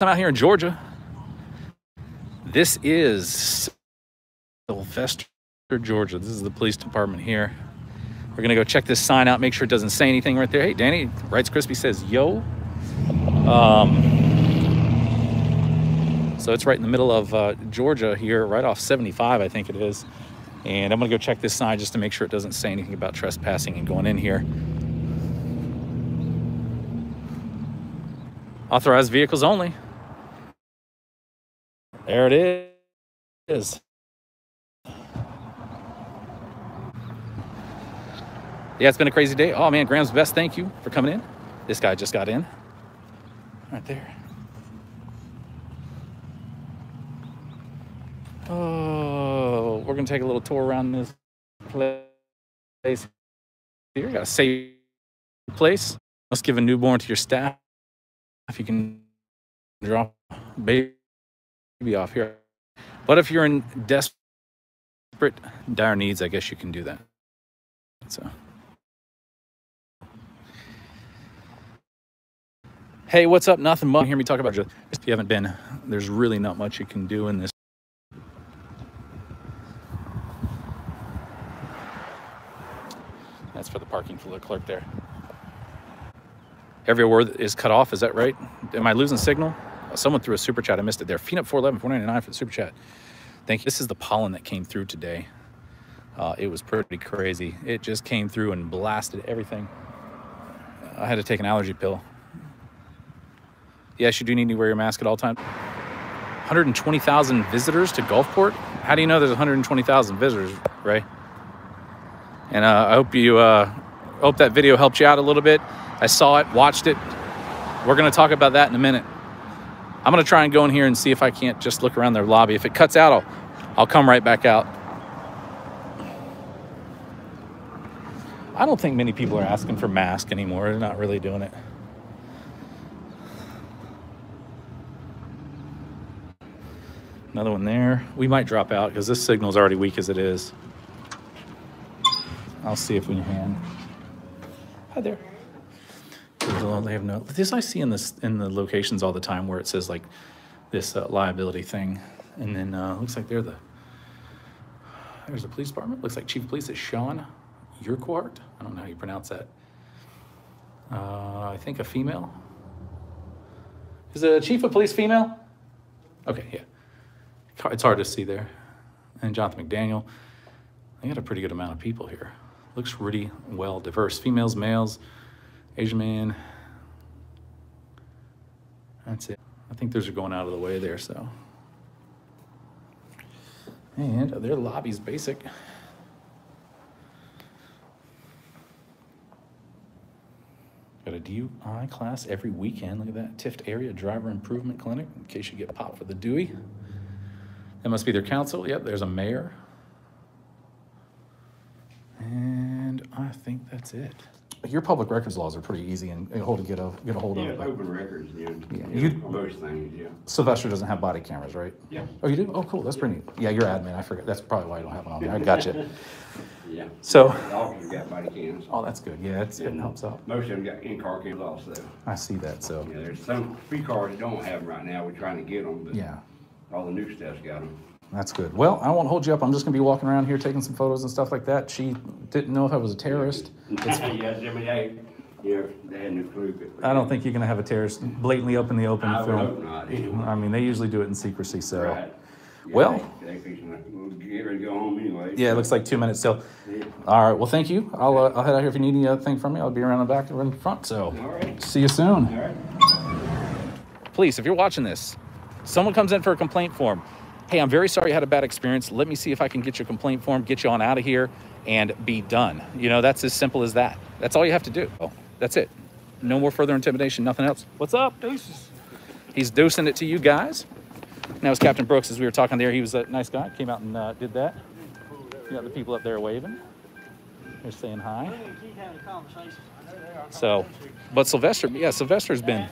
I'm out here in Georgia. This is Sylvester, Georgia. This is the police department here. We're gonna go check this sign out, make sure it doesn't say anything right there. Hey, Danny, Wrights Crispy says, yo. Um, so it's right in the middle of uh, Georgia here, right off 75, I think it is. And I'm gonna go check this sign just to make sure it doesn't say anything about trespassing and going in here. Authorized vehicles only. There it is. Yeah, it's been a crazy day. Oh man, Graham's best. Thank you for coming in. This guy just got in. Right there. Oh, we're gonna take a little tour around this place. Here, got a safe place. Let's give a newborn to your staff. If you can drop baby off here. But if you're in desperate, dire needs, I guess you can do that. So. Hey, what's up? Nothing much. Hear me talk about it. If you haven't been, there's really not much you can do in this. That's for the parking for the clerk there. Every word is cut off. Is that right? Am I losing signal? Someone threw a super chat. I missed it there. Phenup 411, 499 for the super chat. Thank you. This is the pollen that came through today. Uh, it was pretty crazy. It just came through and blasted everything. I had to take an allergy pill. Yes, you do need to wear your mask at all times. 120,000 visitors to Gulfport? How do you know there's 120,000 visitors, Ray? And uh, I hope you uh, hope that video helped you out a little bit. I saw it, watched it. We're going to talk about that in a minute. I'm going to try and go in here and see if I can't just look around their lobby. If it cuts out, I'll, I'll come right back out. I don't think many people are asking for masks anymore. They're not really doing it. Another one there. We might drop out because this signal's already weak as it is. I'll see if we can. Hi there. They have no. This I see in this in the locations all the time where it says like this uh, liability thing, and then uh, looks like they're the. There's the police department. Looks like chief of police is Sean Urquhart. I don't know how you pronounce that. Uh, I think a female. Is the chief of police female? Okay, yeah. It's hard to see there. And Jonathan McDaniel. They got a pretty good amount of people here. Looks really well diverse. Females, males, Asian man. That's it. I think those are going out of the way there, so. And their lobby's basic. Got a DUI class every weekend. Look at that. Tift Area Driver Improvement Clinic, in case you get popped for the Dewey. That must be their council. Yep, there's a mayor. And I think that's it. Your public records laws are pretty easy and and hold to get a, get a hold Yeah, of. open records, know, Yeah, you know, most things, yeah. Sylvester doesn't have body cameras, right? Yeah. Oh, you do? Oh, cool. That's pretty neat. Yeah, you're admin. I forget. That's probably why you don't have one on there. I got you. Yeah. So, The Officers got body cams. oh, that's good. Yeah, it's, it helps out. Most of them got in-car cams also. I see that. So, Yeah, there's some, few cars that don't have them right now, we're trying to get them, but yeah. all the new stuff's got them. That's good. Well, I won't hold you up. I'm just gonna be walking around here taking some photos and stuff like that. She didn't know if I was a terrorist. Yeah, Jimmy, they, they had no clue. I don't think you're gonna have a terrorist blatantly up in the open I film. hope not, anyway. I mean, they usually do it in secrecy. So, Right. Yeah, Well- They, they we'll get ready to go home anyway. yeah, it looks like two minutes still. Yeah. All right. Well, thank you. I'll uh, I'll head out here if you need anything from me. I'll be around the back or in the front. So, All right, see you soon. all right. Police, if you're watching this, someone comes in for a complaint form. Hey, I'm very sorry you had a bad experience. Let me see if I can get your complaint form, get you on out of here, and be done. You know, that's as simple as that. That's all you have to do. Oh, that's it. No more further intimidation, nothing else. What's up? Deuces. He's deucing it to you guys. Now it's Captain Brooks, as we were talking there. He was a nice guy. Came out and uh, did that. You got the people up there waving. They're saying hi. keep having a conversation. I know they are. So, but Sylvester, yeah, Sylvester's been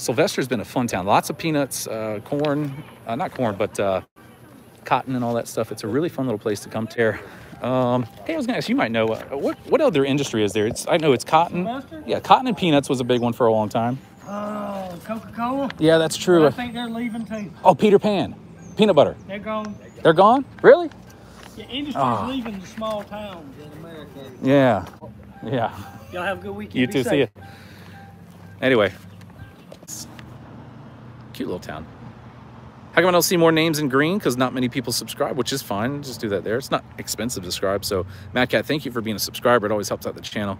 Sylvester's been a fun town. Lots of peanuts, uh, corn, uh, not corn, but uh, cotton and all that stuff. It's a really fun little place to come to. There. Um, hey, I was gonna ask. You might know uh, what what other industry is there? It's I know it's cotton. Sylvester? Yeah, cotton and peanuts was a big one for a long time. Oh, Coca-Cola. Yeah, that's true. I think they're leaving too. Oh, Peter Pan, peanut butter. They're gone. They're gone? Really? The industry's Ah. leaving the small towns in America. Yeah. Yeah. Y'all have a good weekend. You Be too. See safe. you. Anyway, cute little town. How come I don't see more names in green? Because not many people subscribe, which is fine. Just do that there. It's not expensive to subscribe. So, Matt Cat, thank you for being a subscriber. It always helps out the channel.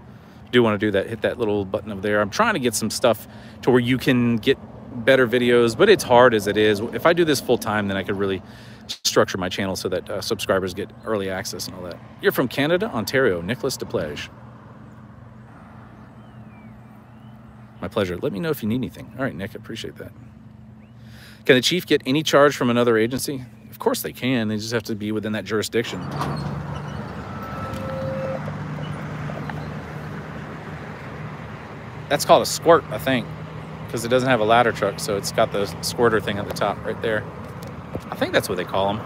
Do want to do that, hit that little button over there. I'm trying to get some stuff to where you can get better videos, but it's hard as it is. If I do this full time, then I could really structure my channel so that uh, subscribers get early access and all that. You're from Canada, Ontario, Nicholas DePlage. My pleasure. Let me know if you need anything. All right, Nick, appreciate that. Can the chief get any charge from another agency? Of course they can. They just have to be within that jurisdiction. That's called a squirt, I think, because it doesn't have a ladder truck, so it's got the squirter thing at the top right there. I think that's what they call them.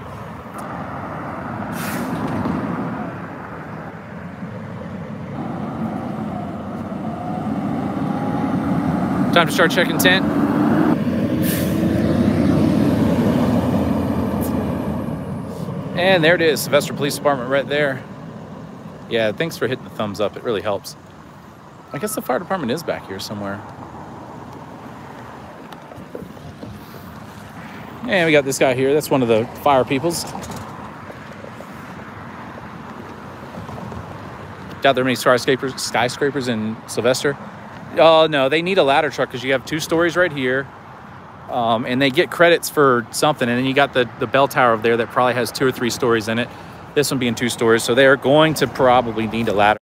Time to start checking tent. And there it is, Sylvester Police Department right there. Yeah, thanks for hitting the thumbs up. It really helps. I guess the fire department is back here somewhere. And we got this guy here. That's one of the fire peoples. Doubt there are many skyscrapers, skyscrapers in Sylvester. Oh no, they need a ladder truck because you have two stories right here, um, and they get credits for something. And then you got the the bell tower over there that probably has two or three stories in it. This one being two stories, so they are going to probably need a ladder.